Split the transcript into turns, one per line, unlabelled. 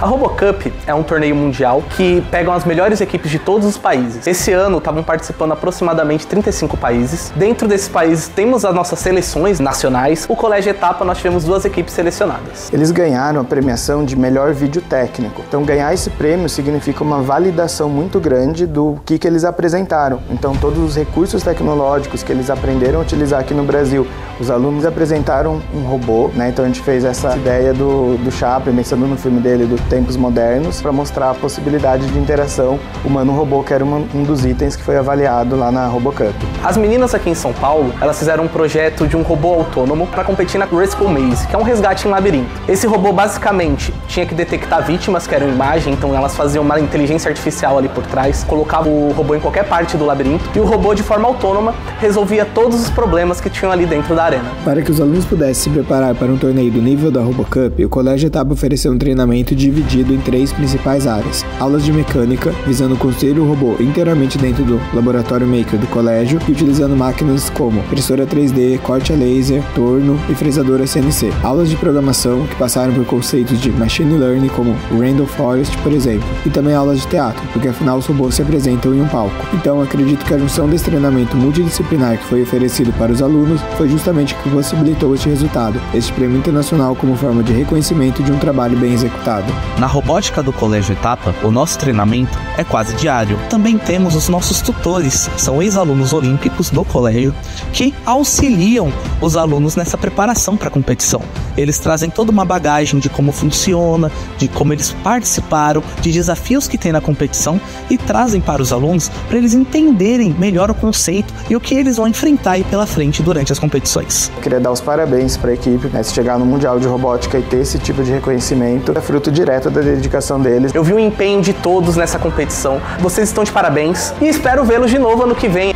A RoboCup é um torneio mundial que pegam as melhores equipes de todos os países. Esse ano estavam participando aproximadamente 35 países. Dentro desses países temos as nossas seleções nacionais. O Colégio Etapa nós tivemos duas equipes selecionadas.
Eles ganharam a premiação de melhor vídeo técnico. Então ganhar esse prêmio significa uma validação muito grande do que, que eles apresentaram. Então todos os recursos tecnológicos que eles aprenderam a utilizar aqui no Brasil. Os alunos apresentaram um robô, né? Então a gente fez essa ideia do, do Chaplin, pensando no filme dele do Tempos Modernos, para mostrar a possibilidade de interação humano-robô, que era uma, um dos itens que foi avaliado lá na RoboCup.
As meninas aqui em São Paulo, elas fizeram um projeto de um robô autônomo para competir na Rescue Maze, que é um resgate em labirinto. Esse robô basicamente tinha que detectar vítimas que eram imagem, então elas faziam uma inteligência artificial ali por trás, colocavam o robô em qualquer parte do labirinto e o robô de forma autônoma resolvia todos os problemas que tinham ali dentro da arena.
Para que os alunos pudessem se preparar para um torneio do nível da RoboCup, o colégio Etapa ofereceu um treinamento dividido em três principais áreas: aulas de mecânica, visando construir o robô inteiramente dentro do laboratório maker do colégio e utilizando máquinas como impressora 3D, corte a laser, torno e fresadora CNC. Aulas de programação que passaram por conceitos de machine learning como Randall Forest, por exemplo, e também aulas de teatro, porque afinal os robôs se apresentam em um palco. Então acredito que a junção desse treinamento multidisciplinar que foi oferecido para os alunos foi justamente o que possibilitou este resultado, este prêmio internacional como forma de reconhecimento de um trabalho bem executado.
Na robótica do Colégio Etapa, o nosso treinamento é quase diário. Também temos os nossos tutores, são ex-alunos olímpicos do colégio que auxiliam os alunos nessa preparação para a competição. Eles trazem toda uma bagagem de como funciona, de como eles participaram, de desafios que tem na competição e trazem para os alunos para eles entenderem melhor o conceito e o que eles vão enfrentar aí pela frente durante as competições.
Eu queria dar os parabéns para a equipe, né? Se chegar no Mundial de Robótica e ter esse tipo de reconhecimento é fruto direto da dedicação deles.
Eu vi o empenho de todos nessa competição. Vocês estão de parabéns e espero vê-los de novo ano que vem.